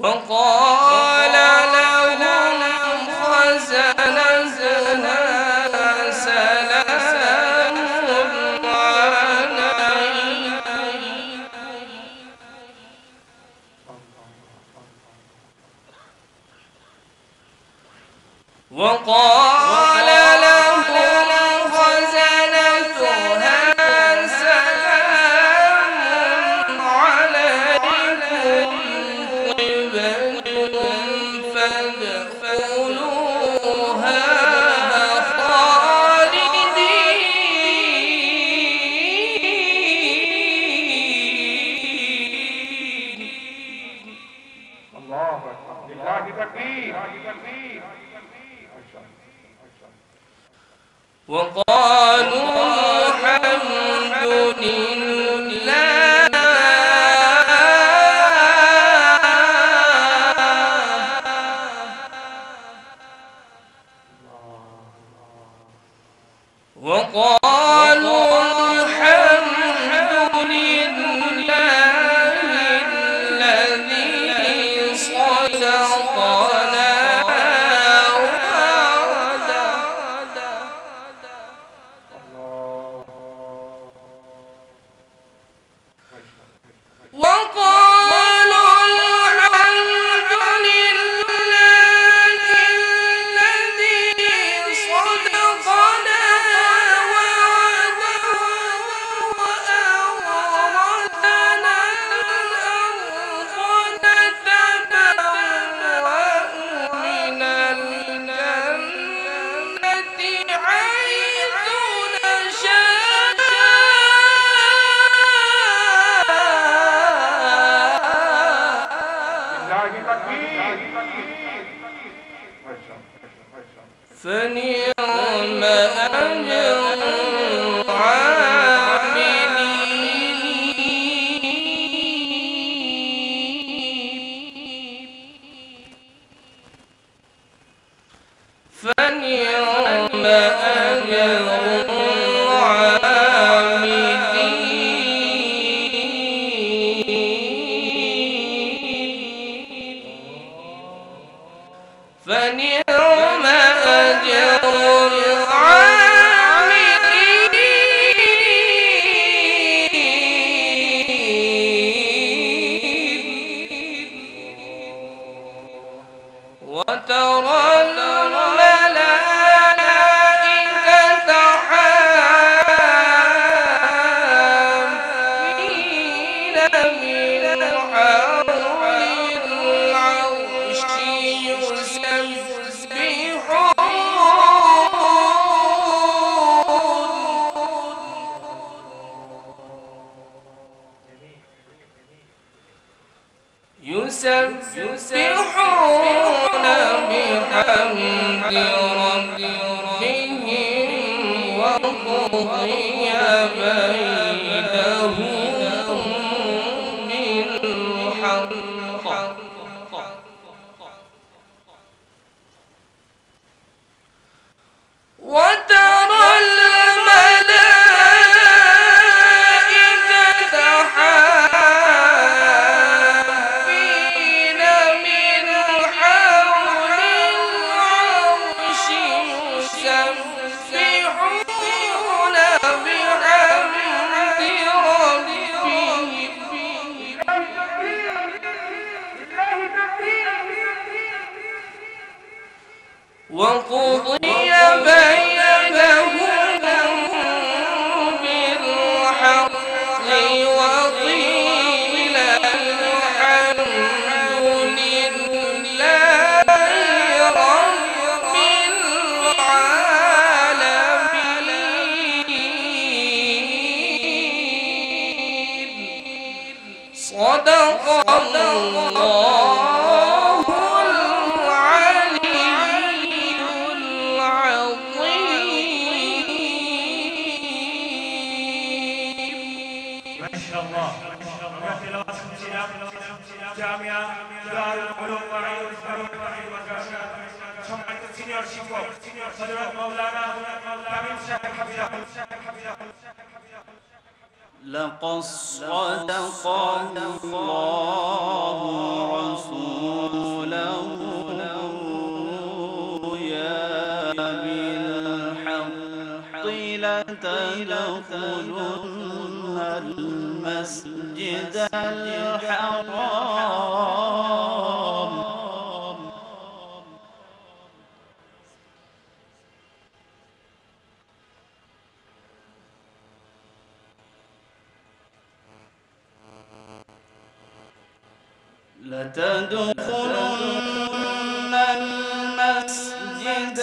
وقال لهم خزنتنا سلام عليكم وقال وقالوا يسبحون بحمد ربهم وقضي بينهم وقضي بينهم بالحق وقيل الحمد لله رب العالمين. صدق الله. لقد صدق الله رسوله يا بالحق لتدخلن المسجد الحرام. لتدخلن المسجد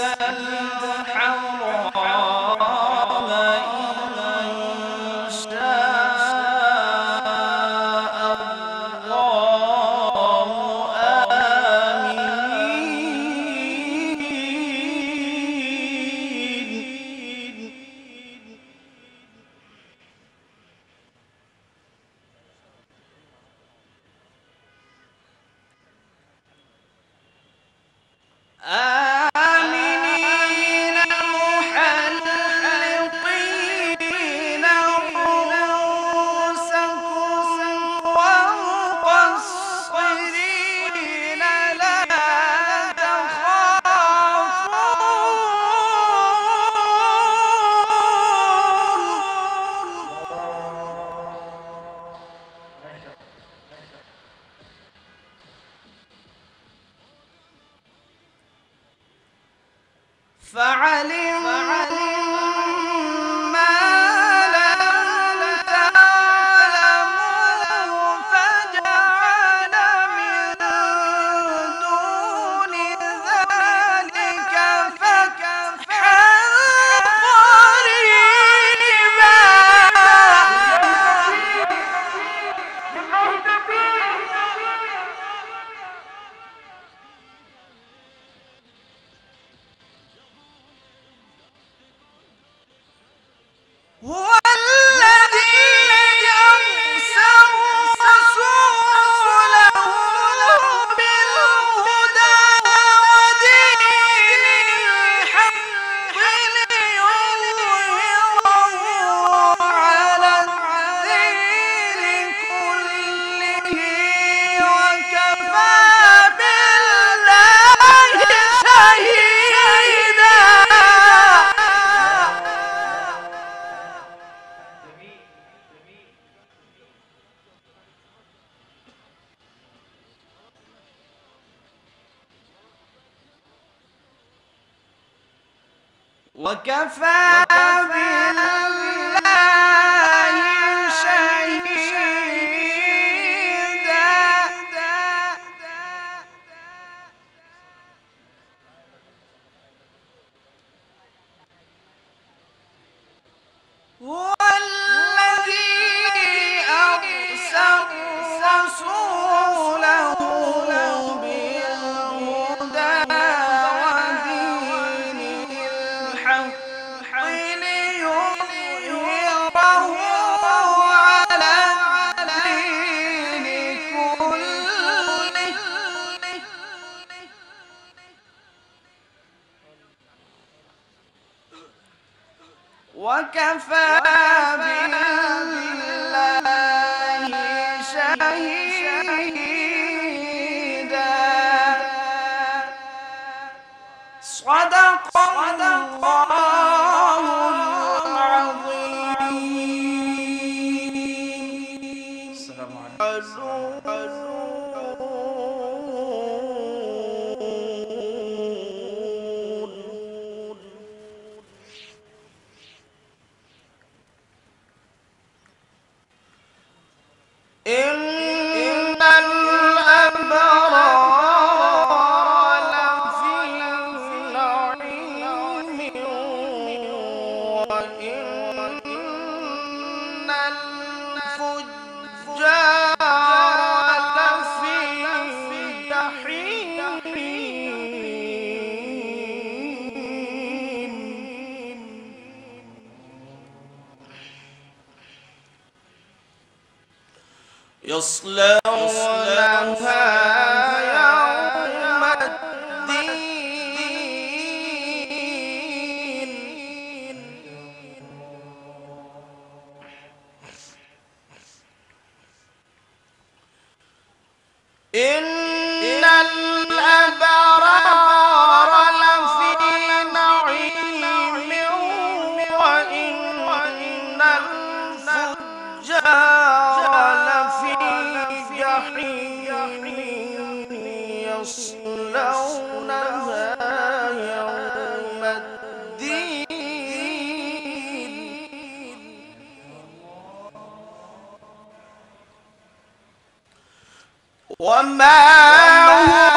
وكفى بالله شهيدا. هو الذي أرسل رسوله وكفى, وكفى يصلونها يوم الدين. إن وما هو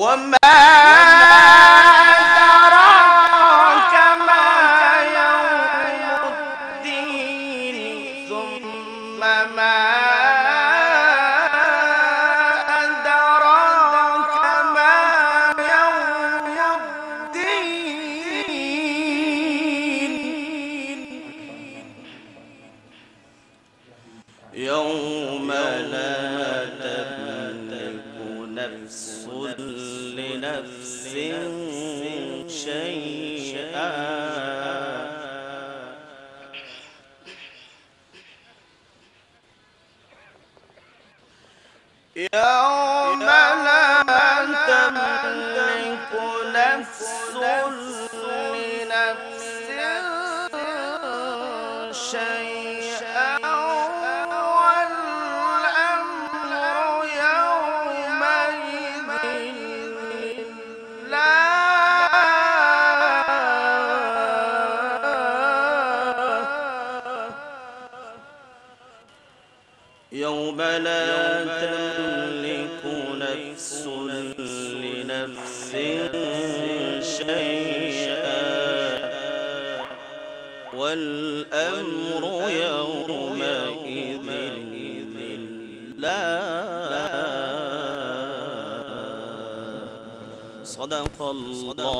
وما Yeah. يوم لا تملك نفس لنفس شيئا والأمر يومئذ لله صدق الله.